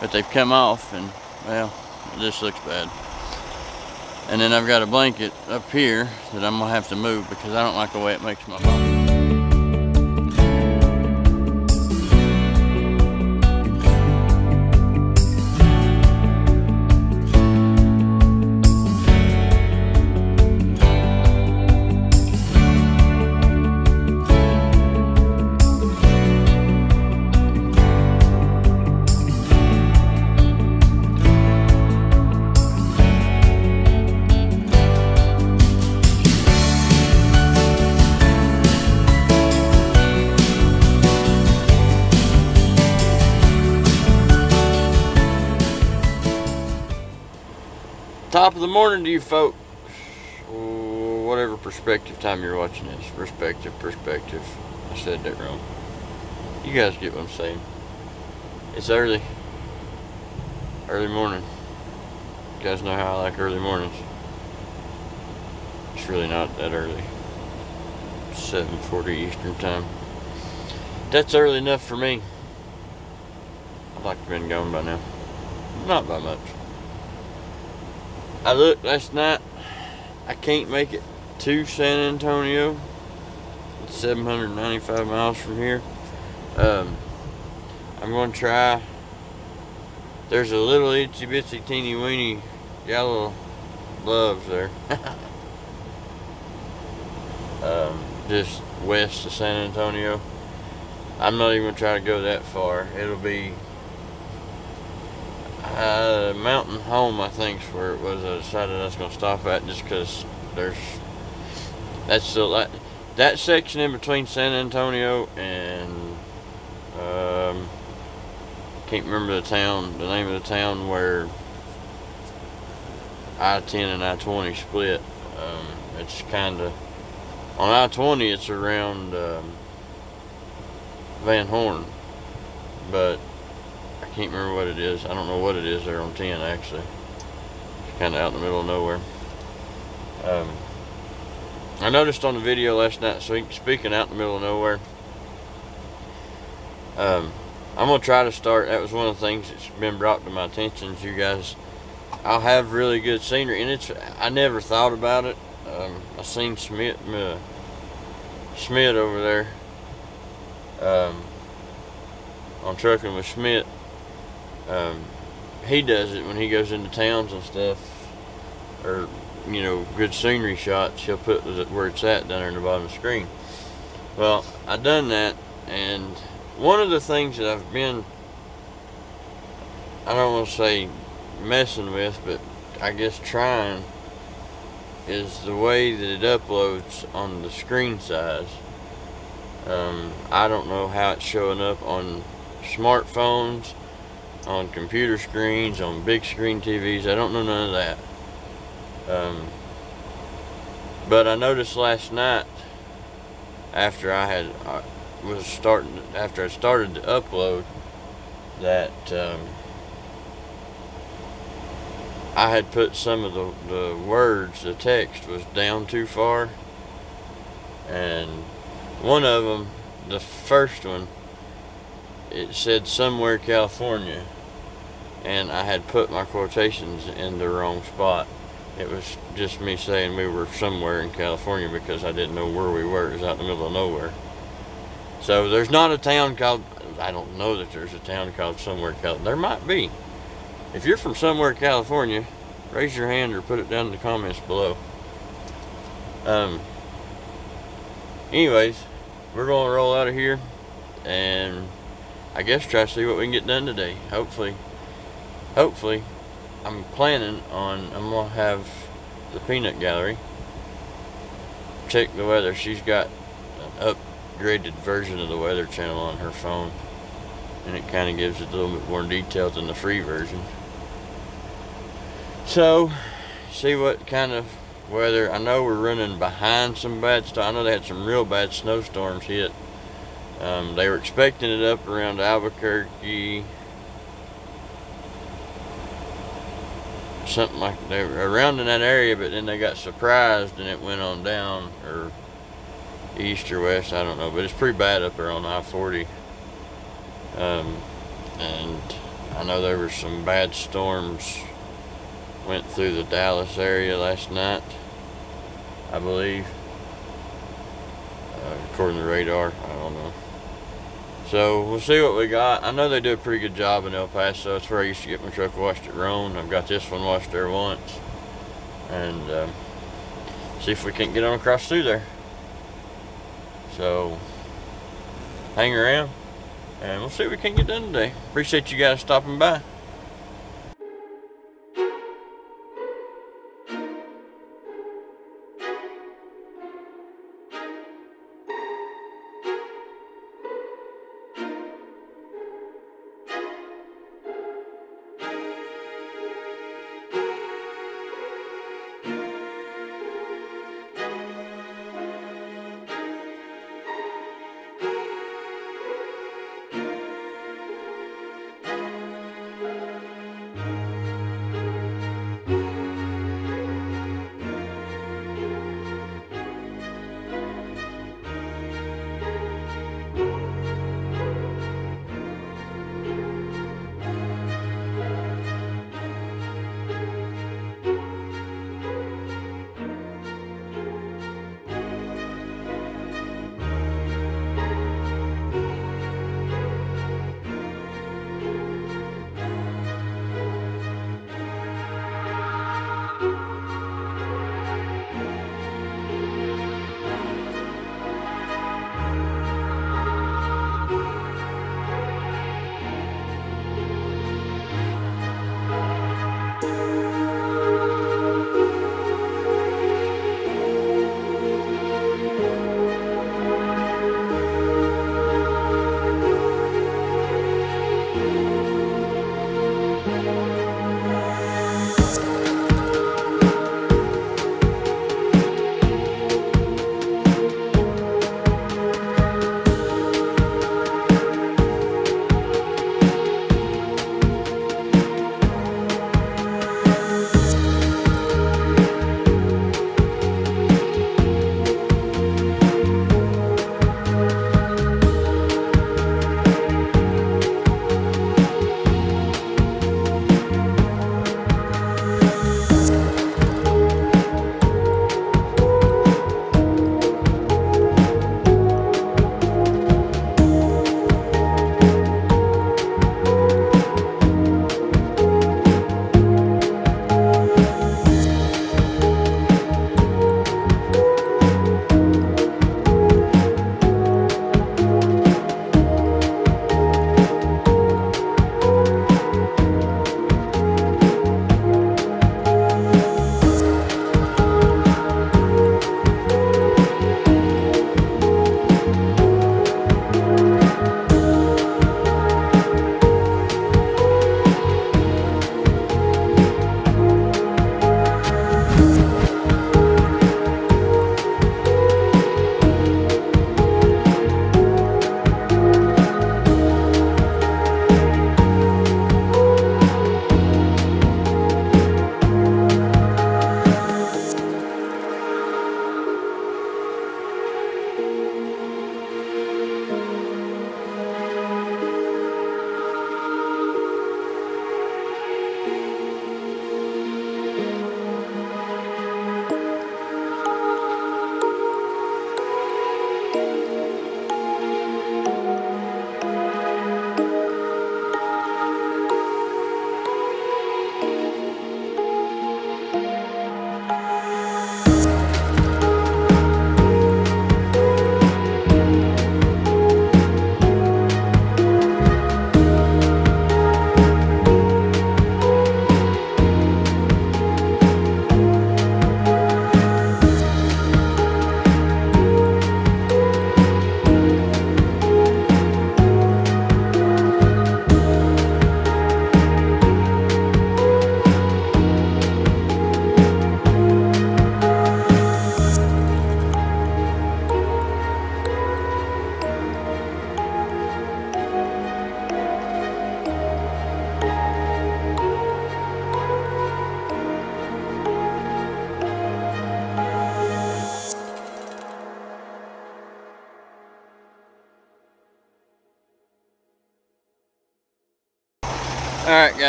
but they've come off and well this looks bad. And then I've got a blanket up here that I'm gonna have to move because I don't like the way it makes my Top of the morning to you folks. Whatever perspective time you're watching this. Perspective, perspective. I said that wrong. You guys get what I'm saying. It's early. Early morning. You guys know how I like early mornings. It's really not that early. 7.40 Eastern time. That's early enough for me. I'd like to have been gone by now. Not by much. I looked last night. I can't make it to San Antonio. It's 795 miles from here. Um, I'm going to try. There's a little itsy bitsy teeny weeny yellow Love's there. um, just west of San Antonio. I'm not even going to try to go that far. It'll be uh, Mountain Home, I think, is where it was. I decided I was going to stop at just because there's that's the that, that section in between San Antonio and um, can't remember the town, the name of the town where I-10 and I-20 split. Um, it's kind of on I-20. It's around um, Van Horn, but I can't remember what it is. I don't know what it is there on 10 actually. It's kind of out in the middle of nowhere. Um, I noticed on the video last night, speaking out in the middle of nowhere, um, I'm going to try to start, that was one of the things that's been brought to my attention, you guys, I'll have really good scenery, and it's, I never thought about it. Um, I seen Smith, uh, Schmidt over there, um, on Trucking with Schmidt, um, he does it when he goes into towns and stuff, or you know, good scenery shots. He'll put where it's at down there in the bottom of the screen. Well, I done that, and one of the things that I've been, I don't want to say messing with, but I guess trying, is the way that it uploads on the screen size. Um, I don't know how it's showing up on smartphones on computer screens, on big screen TVs. I don't know none of that. Um, but I noticed last night, after I had I was starting, after I started to upload, that um, I had put some of the, the words, the text was down too far, and one of them, the first one, it said somewhere California and I had put my quotations in the wrong spot. It was just me saying we were somewhere in California because I didn't know where we were. It was out in the middle of nowhere. So there's not a town called, I don't know that there's a town called somewhere California. There might be. If you're from somewhere California, raise your hand or put it down in the comments below. Um, anyways, we're going to roll out of here and I guess try to see what we can get done today. Hopefully hopefully, I'm planning on, I'm going to have the peanut gallery check the weather. She's got an upgraded version of the weather channel on her phone. And it kind of gives it a little bit more detail than the free version. So, see what kind of weather. I know we're running behind some bad stuff. I know they had some real bad snowstorms hit. Um, they were expecting it up around Albuquerque, something like they were around in that area, but then they got surprised and it went on down or east or west, I don't know, but it's pretty bad up there on I-40. Um, and I know there were some bad storms went through the Dallas area last night, I believe, uh, according to radar. I don't know. So we'll see what we got. I know they do a pretty good job in El Paso. That's where I used to get my truck washed at Roan. I've got this one washed there once, and um, see if we can't get on across through there. So hang around, and we'll see what we can get done today. Appreciate you guys stopping by.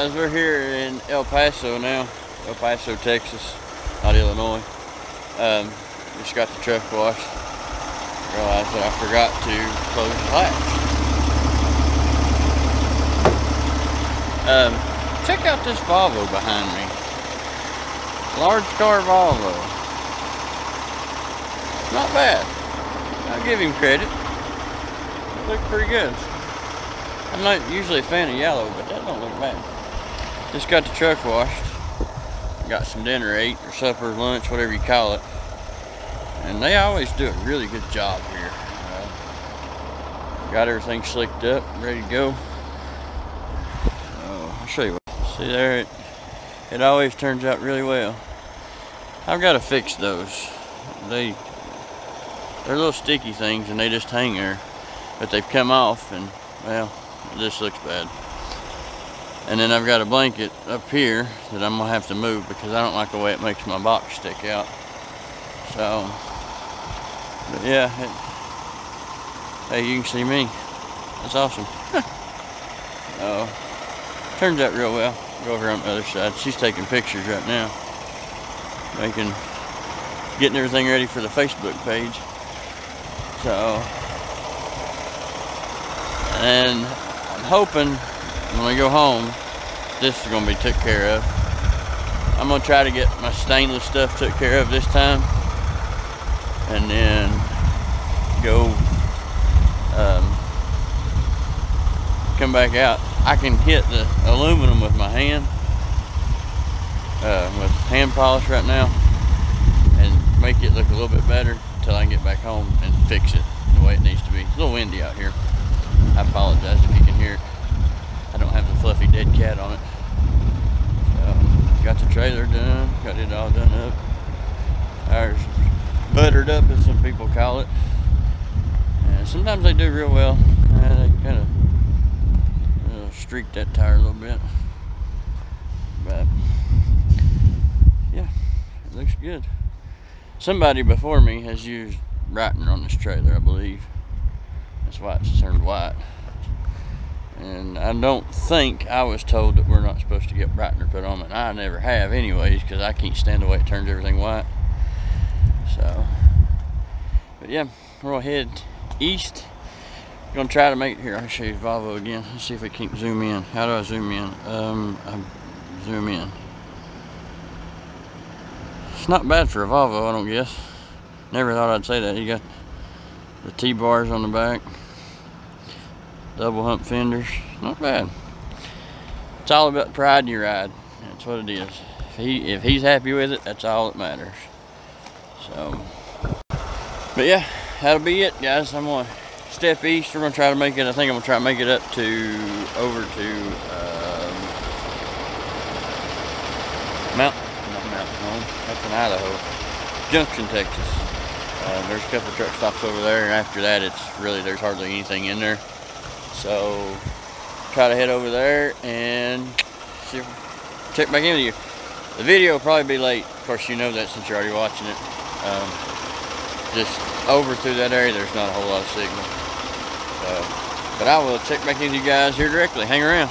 Guys, we're here in El Paso now. El Paso, Texas, not Illinois. Um, just got the truck washed. Realized that I forgot to close the latch. Um, check out this Volvo behind me. Large car Volvo. Not bad. I'll give him credit. It looked pretty good. I'm not usually a fan of yellow, but that don't look bad. Just got the truck washed. Got some dinner ate, or supper, lunch, whatever you call it. And they always do a really good job here. Uh, got everything slicked up, ready to go. Oh, I'll show you. What, see there, it, it always turns out really well. I've got to fix those. They, they're little sticky things and they just hang there. But they've come off and, well, this looks bad. And then I've got a blanket up here that I'm gonna have to move because I don't like the way it makes my box stick out. So, but yeah, it, hey, you can see me. That's awesome. oh, turns out real well. Go over on the other side. She's taking pictures right now, making, getting everything ready for the Facebook page. So, and I'm hoping when I go home, this is gonna be took care of. I'm gonna try to get my stainless stuff took care of this time. And then go um, come back out. I can hit the aluminum with my hand, uh, with hand polish right now, and make it look a little bit better until I can get back home and fix it the way it needs to be. It's a little windy out here. I apologize if you can hear it. I don't have the fluffy dead cat on it. So, got the trailer done, got it all done up. Tires buttered up as some people call it. And sometimes they do real well. Uh, they kind of streak that tire a little bit. But yeah, it looks good. Somebody before me has used Brightener on this trailer, I believe. That's why it's turned white. And I don't think I was told that we're not supposed to get brightener put on it. I never have anyways, because I can't stand the way it turns everything white. So, but yeah, we're gonna head east. Gonna try to make, it here, I'll show you Volvo again. Let's see if we can zoom in. How do I zoom in? Um, I zoom in. It's not bad for a Volvo, I don't guess. Never thought I'd say that. You got the T-bars on the back. Double hump fenders. Not bad. It's all about pride in your ride. That's what it is. If, he, if he's happy with it, that's all that matters. So, but yeah, that'll be it, guys. I'm to step east. We're to try to make it, I think I'm to try to make it up to, over to, um, Mount, not Mountain Home, that's in Idaho, Junction, Texas. Uh, there's a couple truck stops over there, and after that, it's really, there's hardly anything in there. So, try to head over there and see check back in with you. The video will probably be late. Of course, you know that since you're already watching it. Um, just over through that area, there's not a whole lot of signal. So, but I will check back in with you guys here directly. Hang around.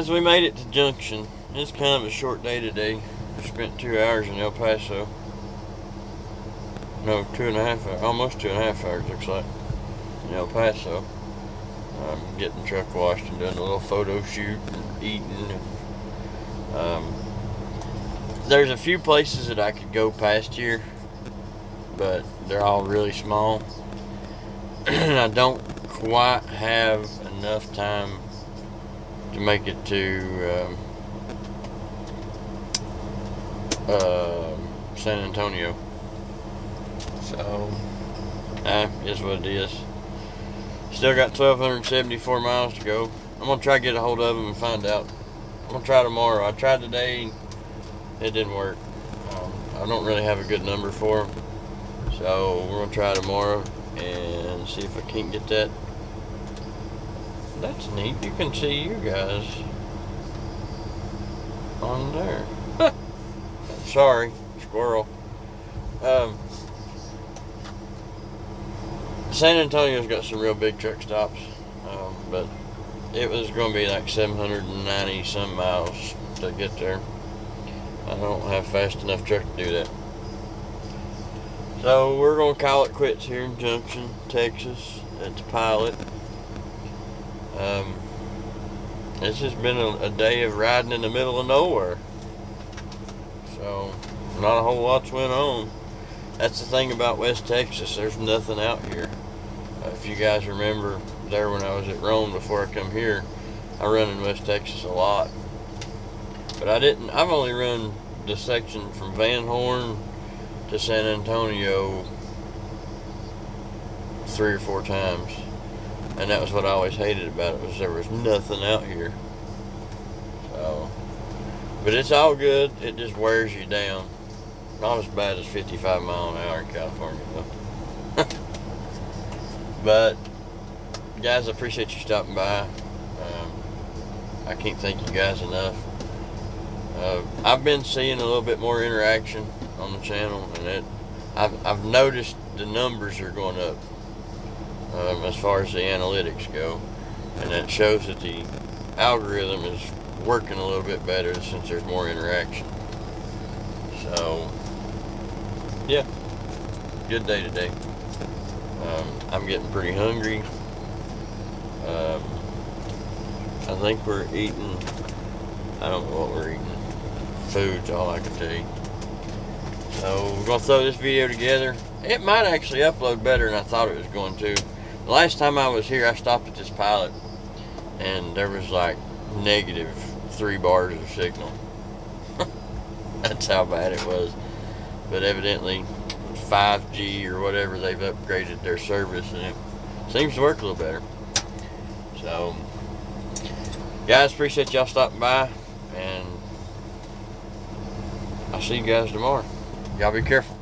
Guys, we made it to Junction. It's kind of a short day today. We spent two hours in El Paso. No, two and a half hours, almost two and a half hours looks like, in El Paso. Um, getting truck washed and doing a little photo shoot and eating. And, um, there's a few places that I could go past here, but they're all really small. and I don't quite have enough time to make it to um, uh, San Antonio. So, eh, is what it is. Still got 1,274 miles to go. I'm going to try to get a hold of them and find out. I'm going to try tomorrow. I tried today, it didn't work. Um, I don't really have a good number for them. So, we're going to try tomorrow and see if I can't get that. That's neat. You can see you guys on there. Sorry, squirrel. Um, San Antonio's got some real big truck stops, um, but it was going to be like 790 some miles to get there. I don't have fast enough truck to do that. So we're going to call it quits here in Junction, Texas. It's Pilot. Um, it's just been a, a day of riding in the middle of nowhere. So, not a whole lot's went on. That's the thing about West Texas. There's nothing out here. Uh, if you guys remember there when I was at Rome before I come here, I run in West Texas a lot. But I didn't, I've only run the section from Van Horn to San Antonio three or four times. And that was what I always hated about it was there was nothing out here. So, but it's all good. It just wears you down. Not as bad as 55 mile an hour in California though. but guys, I appreciate you stopping by. Um, I can't thank you guys enough. Uh, I've been seeing a little bit more interaction on the channel, and it I've, I've noticed the numbers are going up um, as far as the analytics go, and that shows that the algorithm is working a little bit better since there's more interaction. So, yeah, good day today. Um, I'm getting pretty hungry. Um, I think we're eating, I don't know what we're eating. Food's all I can tell you. So we're gonna throw this video together. It might actually upload better than I thought it was going to. The last time I was here, I stopped at this pilot and there was like negative three bars of signal. That's how bad it was. But evidently 5G or whatever, they've upgraded their service and it seems to work a little better. So, guys, appreciate y'all stopping by and I'll see you guys tomorrow. Y'all be careful.